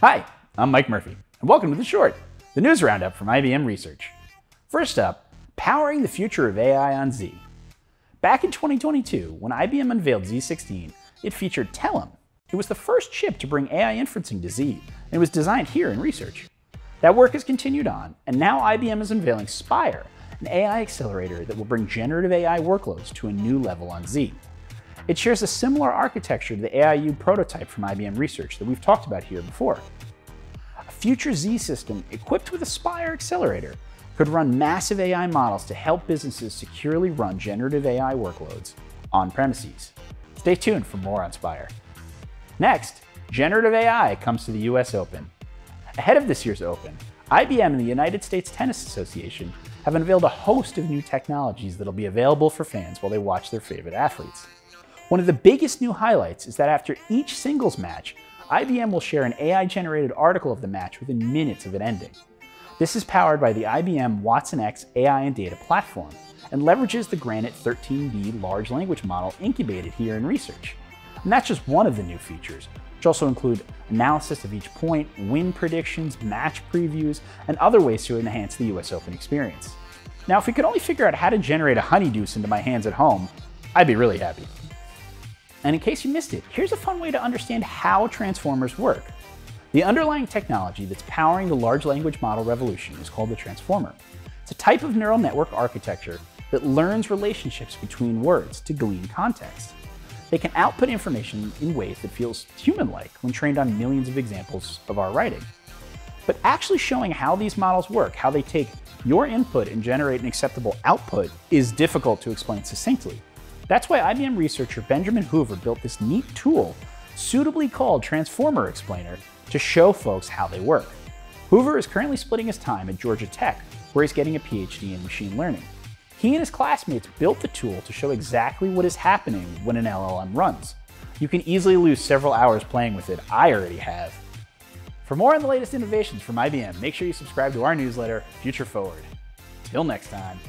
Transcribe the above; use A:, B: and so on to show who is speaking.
A: Hi, I'm Mike Murphy, and welcome to The Short, the news roundup from IBM Research. First up, powering the future of AI on Z. Back in 2022, when IBM unveiled Z16, it featured Telum. It was the first chip to bring AI inferencing to Z, and it was designed here in research. That work has continued on, and now IBM is unveiling Spyre, an AI accelerator that will bring generative AI workloads to a new level on Z. It shares a similar architecture to the AIU prototype from IBM Research that we've talked about here before. A future Z system equipped with a Spyre accelerator could run massive AI models to help businesses securely run generative AI workloads on premises. Stay tuned for more on Spyre. Next, generative AI comes to the US Open. Ahead of this year's Open, IBM and the United States Tennis Association have unveiled a host of new technologies that'll be available for fans while they watch their favorite athletes. One of the biggest new highlights is that after each singles match, IBM will share an AI-generated article of the match within minutes of it ending. This is powered by the IBM watsonx AI and data platform and leverages the Granite 13B large language model incubated here in research. And that's just one of the new features, which also include analysis of each point, win predictions, match previews, and other ways to enhance the US Open experience. Now, if we could only figure out how to generate a honeydeuce into my hands at home, I'd be really happy. And in case you missed it, here's a fun way to understand how transformers work. The underlying technology that's powering the large language model revolution is called the transformer. It's a type of neural network architecture that learns relationships between words to glean context. They can output information in ways that feels human-like when trained on millions of examples of our writing. But actually showing how these models work, how they take your input and generate an acceptable output, is difficult to explain succinctly. That's why IBM researcher Benjamin Hoover built this neat tool, suitably called Transformer Explainer, to show folks how they work. Hoover is currently splitting his time at Georgia Tech, where he's getting a PhD in machine learning. He and his classmates built the tool to show exactly what is happening when an LLM runs. You can easily lose several hours playing with it. I already have. For more on the latest innovations from IBM, make sure you subscribe to our newsletter, Future Forward. Till next time.